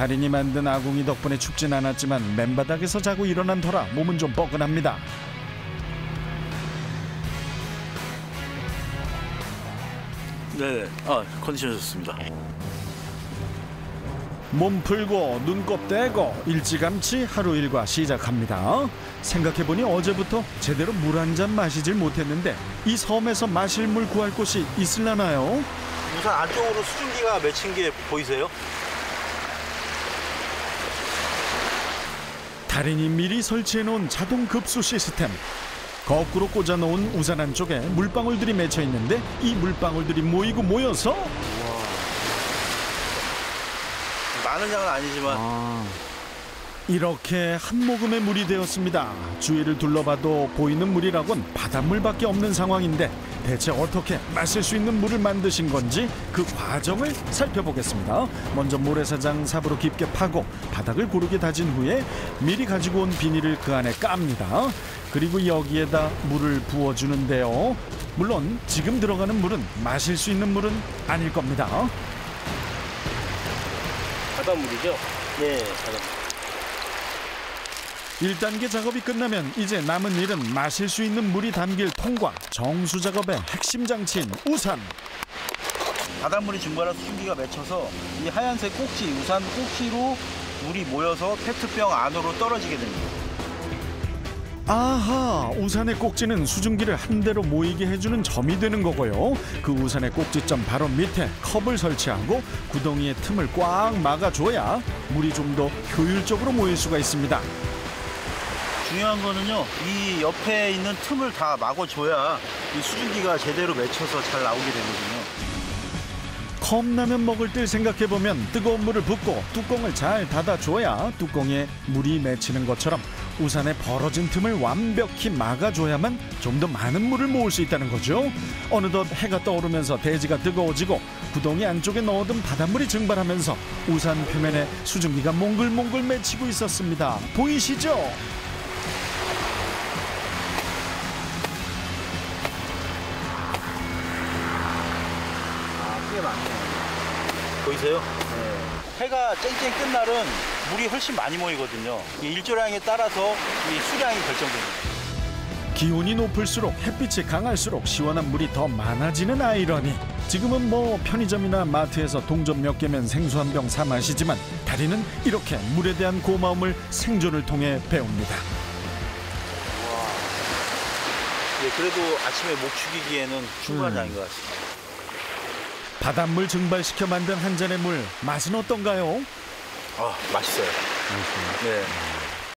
달인이 만든 아궁이 덕분에 춥진 않았지만 맨바닥에서 자고 일어난 터라 몸은 좀 뻐근합니다. 네, 아 컨디션 좋습니다. 몸 풀고 눈곱 떼고 일찌감치 하루 일과 시작합니다. 생각해보니 어제부터 제대로 물 한 잔 마시질 못했는데 이 섬에서 마실 물 구할 곳이 있을라나요? 우선 안쪽으로 수증기가 맺힌 게 보이세요? 달인이 미리 설치해놓은 자동 급수 시스템. 거꾸로 꽂아놓은 우산 안쪽에 물방울들이 맺혀 있는데 이 물방울들이 모이고 모여서 많은 양은 아니지만 이렇게 한 모금의 물이 되었습니다. 주위를 둘러봐도 보이는 물이라곤 바닷물밖에 없는 상황인데 대체 어떻게 마실 수 있는 물을 만드신 건지 그 과정을 살펴보겠습니다. 먼저 모래사장 삽으로 깊게 파고 바닥을 고르게 다진 후에 미리 가지고 온 비닐을 그 안에 깝니다. 그리고 여기에다 물을 부어주는데요. 물론 지금 들어가는 물은 마실 수 있는 물은 아닐 겁니다. 바닷물이죠? 네, 바닷물. 1단계 작업이 끝나면 이제 남은 일은 마실 수 있는 물이 담길 통과. 정수 작업의 핵심 장치인 우산. 바닷물이 증발한 수증기가 맺혀서 이 하얀색 꼭지, 우산 꼭지로 물이 모여서 페트병 안으로 떨어지게 됩니다. 아하 우산의 꼭지는 수증기를 한 대로 모이게 해주는 점이 되는 거고요. 그 우산의 꼭지점 바로 밑에 컵을 설치하고 구덩이의 틈을 꽉 막아줘야 물이 좀 더 효율적으로 모일 수가 있습니다 중요한 거는요, 이 옆에 있는 틈을 다 막아줘야 이 수증기가 제대로 맺혀서 잘 나오게 되거든요. 컵라면 먹을 때 생각해보면 뜨거운 물을 붓고 뚜껑을 잘 닫아줘야 뚜껑에 물이 맺히는 것처럼 우산의 벌어진 틈을 완벽히 막아줘야만 좀 더 많은 물을 모을 수 있다는 거죠. 어느덧 해가 떠오르면서 대지가 뜨거워지고 구덩이 안쪽에 넣어둔 바닷물이 증발하면서 우산 표면에 수증기가 몽글몽글 맺히고 있었습니다. 보이시죠? 아. 보이세요? 네. 해가 쨍쨍 뜬 날은 물이 훨씬 많이 모이거든요. 이 일조량에 따라서 이 수량이 결정됩니다. 기온이 높을수록 햇빛이 강할수록 시원한 물이 더 많아지는 아이러니 지금은 뭐 편의점이나 마트에서 동전 몇 개면 생수 한 병 사 마시지만 다리는 이렇게 물에 대한 고마움을 생존을 통해 배웁니다 예, 그래도 아침에 목 죽이기에는 충분한 음. 양인 것 같습니다. 바닷물 증발시켜 만든 한 잔의 물 맛은 어떤가요? 아, 맛있어요. 네.